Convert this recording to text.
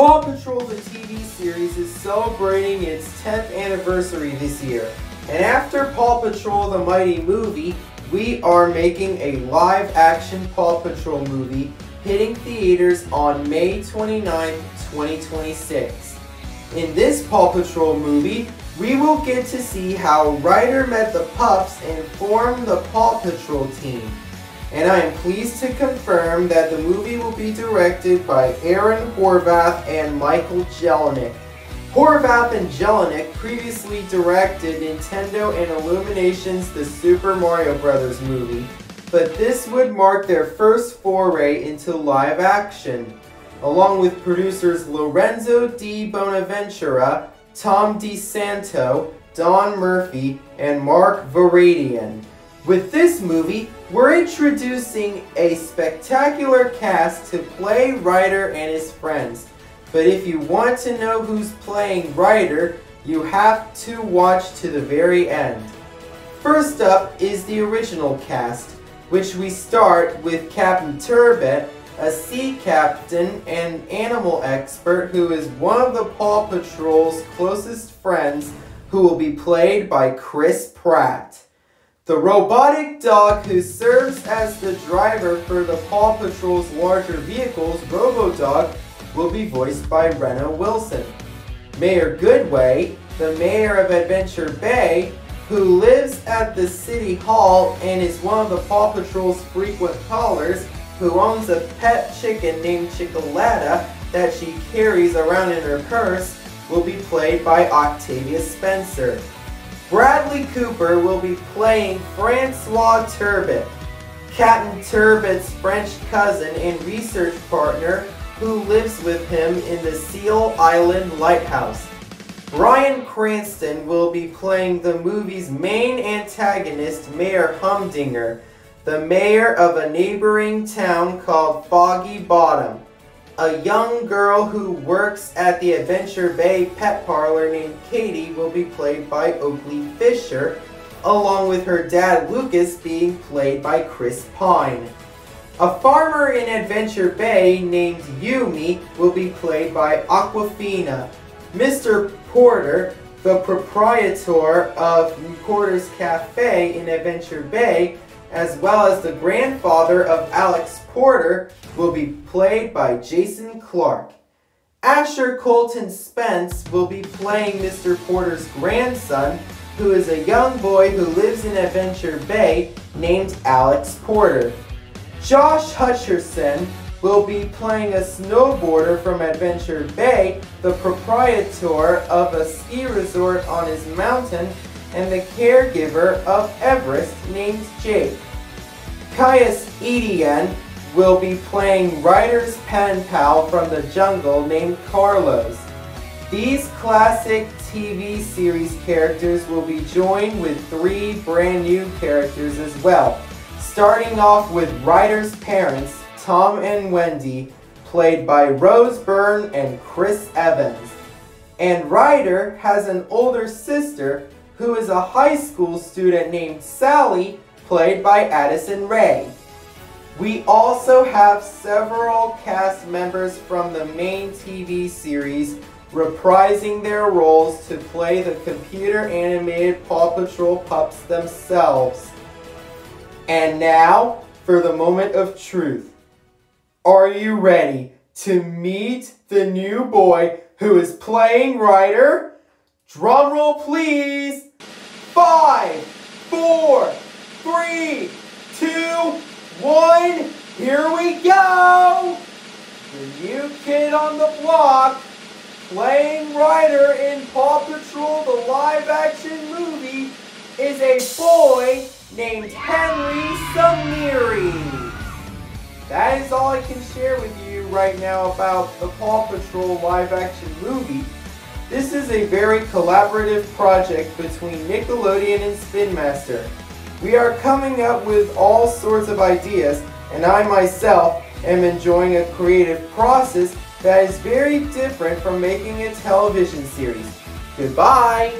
Paw Patrol the TV series is celebrating its 10th anniversary this year. And after Paw Patrol the Mighty movie, we are making a live action Paw Patrol movie hitting theaters on May 29, 2026. In this Paw Patrol movie, we will get to see how Ryder met the pups and formed the Paw Patrol team. And I am pleased to confirm that the movie will be directed by Aaron Horvath and Michael Jelenic. Horvath and Jelenic previously directed Nintendo and Illumination's The Super Mario Bros. movie, but this would mark their first foray into live action, along with producers Lorenzo di Bonaventura, Tom DeSanto, Don Murphy, and Mark Vahradian. With this movie, we're introducing a spectacular cast to play Ryder and his friends. But if you want to know who's playing Ryder, you have to watch to the very end. First up is the original cast, which we start with Captain Turbot, a sea captain and animal expert who is one of the Paw Patrol's closest friends who will be played by Chris Pratt. The robotic dog who serves as the driver for the Paw Patrol's larger vehicles, RoboDog, will be voiced by Reno Wilson. Mayor Goodway, the mayor of Adventure Bay, who lives at the City Hall and is one of the Paw Patrol's frequent callers, who owns a pet chicken named Chickaletta that she carries around in her purse, will be played by Octavia Spencer. Bradley Cooper will be playing Francois Turbot, Captain Turbot's French cousin and research partner who lives with him in the Seal Island Lighthouse. Bryan Cranston will be playing the movie's main antagonist, Mayor Humdinger, the mayor of a neighboring town called Foggy Bottom. A young girl who works at the Adventure Bay pet parlor named Katie will be played by Oakley Fisher, along with her dad Lucas being played by Chris Pine. A farmer in Adventure Bay named Yumi will be played by Awkwafina. Mr. Porter, the proprietor of Porter's Cafe in Adventure Bay, as well as the grandfather of Alex Porter, will be played by Jason Clarke. Asher Colton Spence will be playing Mr. Porter's grandson, who is a young boy who lives in Adventure Bay named Alex Porter. Josh Hutcherson will be playing a snowboarder from Adventure Bay, the proprietor of a ski resort on his mountain, and the caregiver of Everest named Jake. Kaius Eteeyan will be playing Ryder's pen pal from the jungle named Carlos. These classic TV series characters will be joined with three brand new characters as well. Starting off with Ryder's parents, Tom and Wendy, played by Rose Byrne and Chris Evans. And Ryder has an older sister who is a high school student named Sally, played by Addison Rae. We also have several cast members from the main TV series reprising their roles to play the computer animated Paw Patrol pups themselves. And now for the moment of truth. Are you ready to meet the new boy who is playing Ryder? Drumroll please. Five, four, three, two, one. Here we go. The new kid on the block playing Ryder in Paw Patrol the live action movie is a boy named Henry Samiri. That is all I can share with you right now about the Paw Patrol live action movie. This is a very collaborative project between Nickelodeon and Spin Master. We are coming up with all sorts of ideas and I myself am enjoying a creative process that is very different from making a television series. Goodbye!